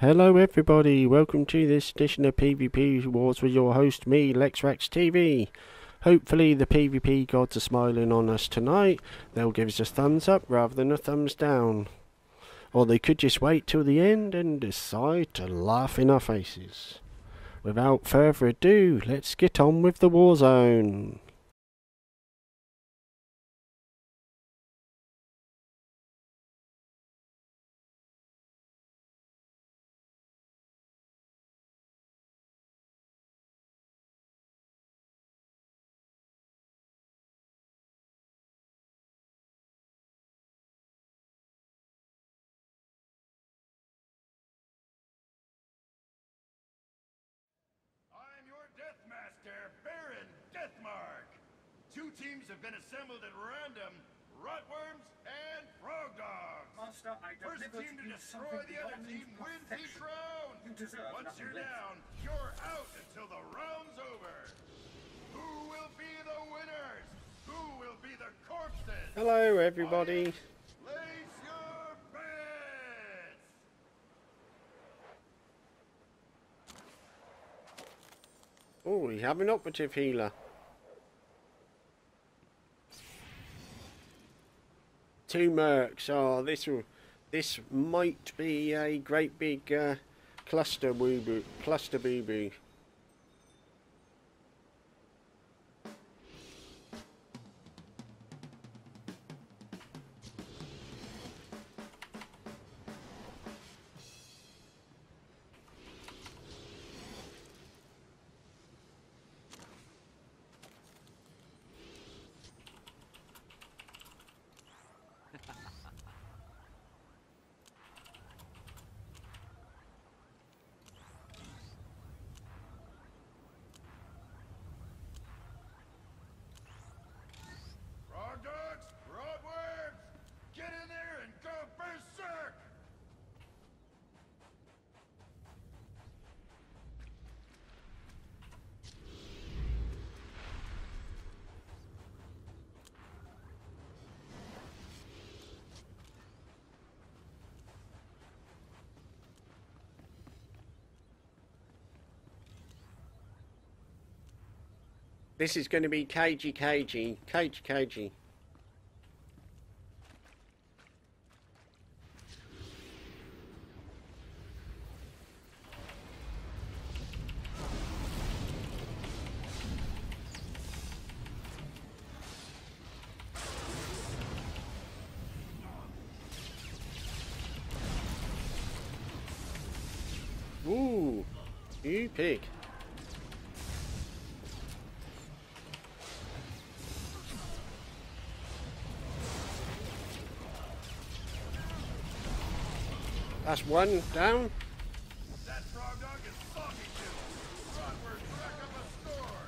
Hello everybody, welcome to this edition of PvP Wars with your host, me, LexRax TV. Hopefully the PvP gods are smiling on us tonight. They'll give us a thumbs up rather than a thumbs down. Or they could just wait till the end and decide to laugh in our faces. Without further ado, let's get on with the war Two teams have been assembled at random, Rotworms and Frog Dogs. Master, I First team to you destroy the other team wins each perfection. round. You deserve Once you're less. down, you're out until the round's over. Who will be the winners? Who will be the corpses? Hello everybody. Place your bets! Oh, we have an operative healer. Two mercs. Oh, this will, this might be a great big uh, cluster boo boo. Cluster boo boo. This is going to be cagey cagey. Cagey cagey. Ooh, you pig. That's one down. That frog dog is soggy too. Rotworms rack up a score.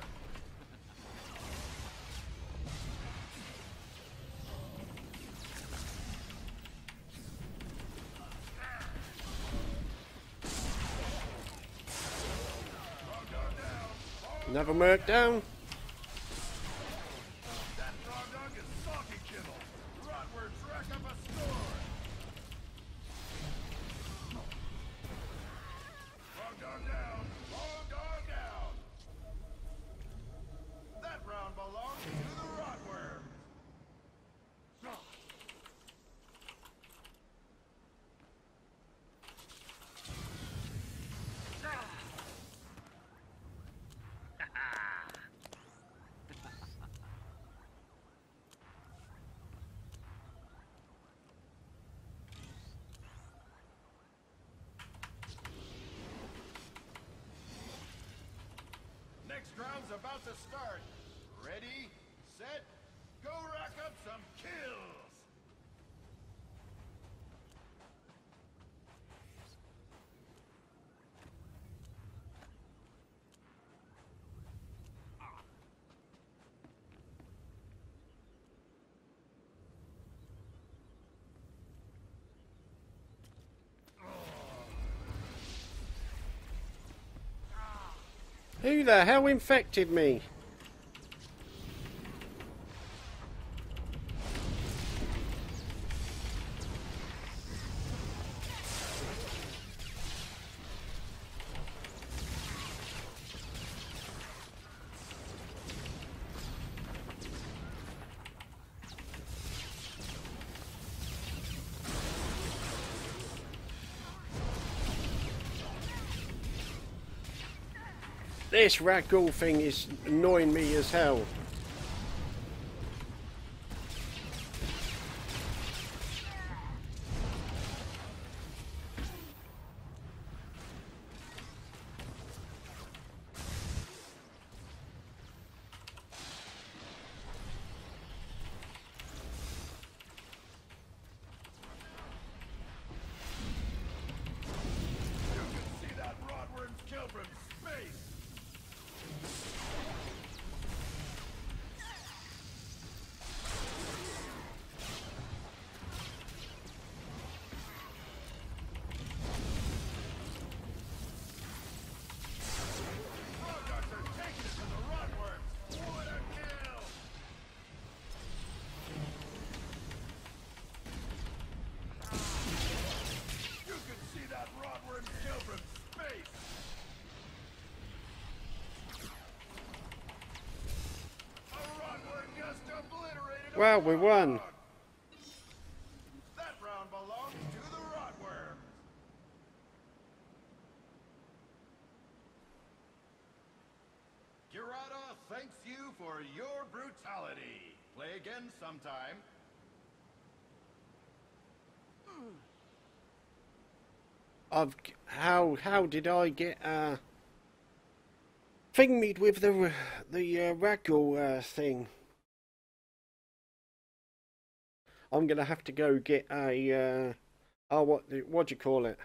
Another merc down. That frog dog is soggy kibble. Rotworms rack up a score. Frog dog down. Frog dog down. That round belongs to the Rotworm. Next round's about to start. Ready, Who the hell infected me? This ragdoll thing is annoying me as hell. Well, we won. That round belongs to the rotworm. Girada thanks you for your brutality. Play again sometime. I've how how did I get uh thing meet with the the uh, ragdoll uh, thing? I'm gonna have to go get a uh oh what what do you call it?